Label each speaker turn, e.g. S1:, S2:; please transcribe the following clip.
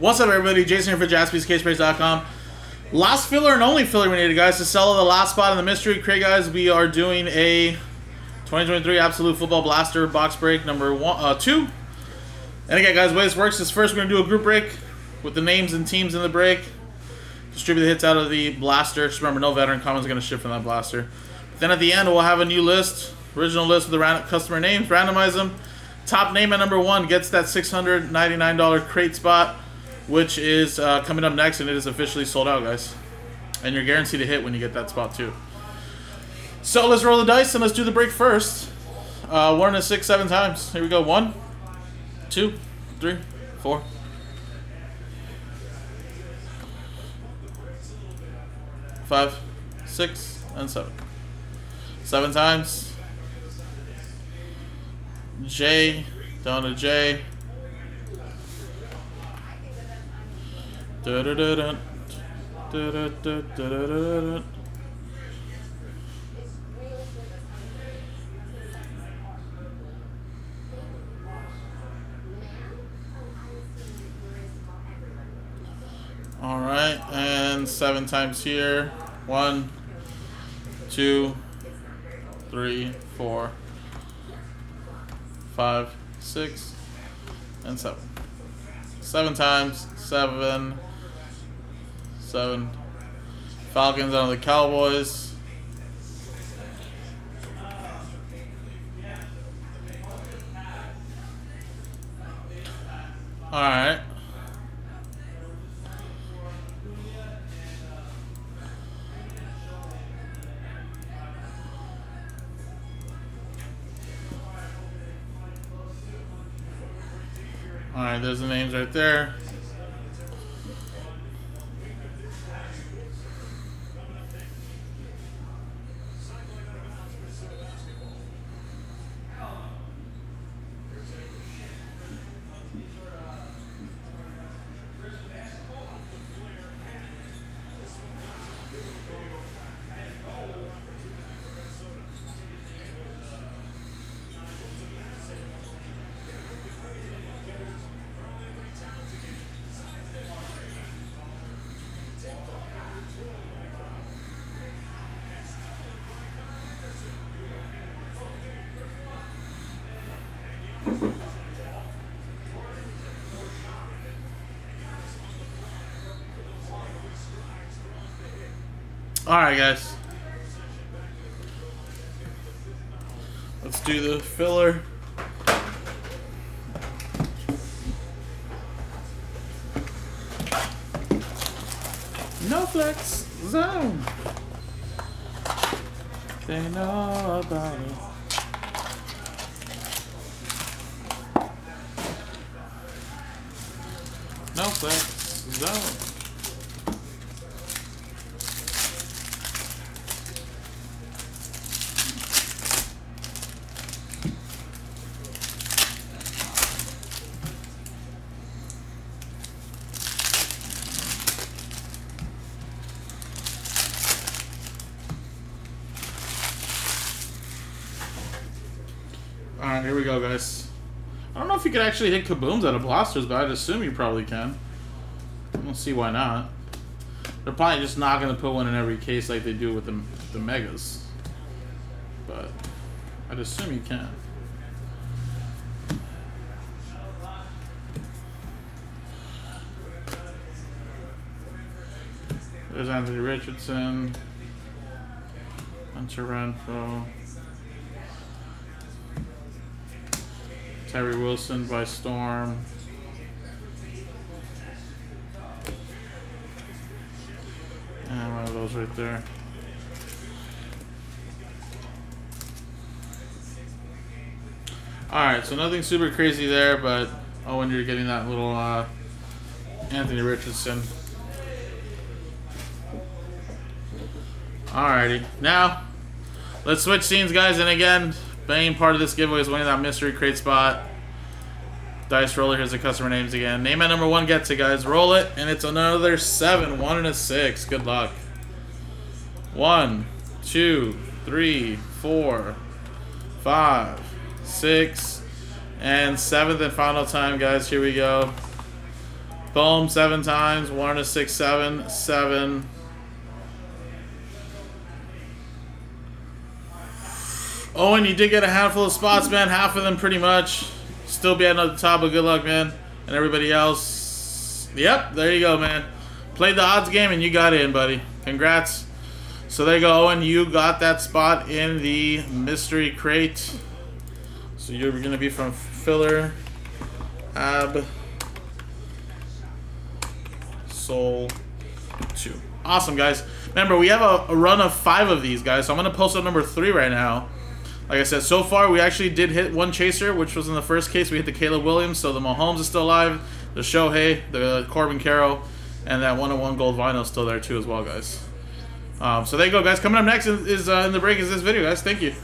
S1: What's up, everybody? Jason here for jaspyscasebreaks.com. Last filler and only filler we needed, guys, to sell the last spot in the mystery crate, guys. We are doing a 2023 Absolute Football Blaster box break number one, uh, two. And again, guys, the way this works is first we're going to do a group break with the names and teams in the break. Distribute the hits out of the blaster. Just remember, no veteran commons going to ship from that blaster. Then at the end, we'll have a new list, original list with the random customer names, randomize them. Top name at number one gets that $699 crate spot which is uh, coming up next, and it is officially sold out, guys. And you're guaranteed to hit when you get that spot, too. So let's roll the dice, and let's do the break first. Uh, one to six, seven times. Here we go. One, two, three, four. Five, six, and seven. Seven times. J, down to J. Da da da da. Da da da da da da. All right, and seven times here. One, two, three, four, five, six, and seven. Seven times, seven, seven. Falcons on the Cowboys. All right. All right, there's the names right there. Alright, guys. Let's do the filler. No flex zone. They know about it. Zone. Alright, here we go, guys. I don't know if you could actually hit kabooms out of blasters, but I'd assume you probably can. I don't see why not. They're probably just not going to put one in every case like they do with the, the megas. But I'd assume you can. There's Anthony Richardson. Hunter Renfrow. Terry Wilson by Storm. And one of those right there. Alright, so nothing super crazy there, but oh, when you're getting that little uh, Anthony Richardson. Alrighty, now let's switch scenes, guys. And again, main part of this giveaway is winning that mystery crate spot. Dice roller, here's the customer names again. Name at number one gets it, guys. Roll it, and it's another seven. One and a six. Good luck. One, two, three, four, five, six, and seventh and final time, guys. Here we go. Boom, seven times. One to six, seven, seven. Owen, you did get a handful of spots, man. Half of them pretty much. Still be at the top, but good luck, man. And everybody else. Yep, there you go, man. Played the odds game and you got in, buddy. Congrats. So there you go, Owen. You got that spot in the mystery crate. So you're going to be from Filler, Ab, Soul, 2. Awesome, guys. Remember, we have a, a run of five of these, guys. So I'm going to post up number three right now. Like I said, so far we actually did hit one chaser, which was in the first case. We hit the Caleb Williams, so the Mahomes is still alive. The Shohei, the Corbin Carroll, and that 101 gold vinyl is still there too as well, guys. Um, so there you go, guys. Coming up next is, uh, in the break is this video, guys. Thank you.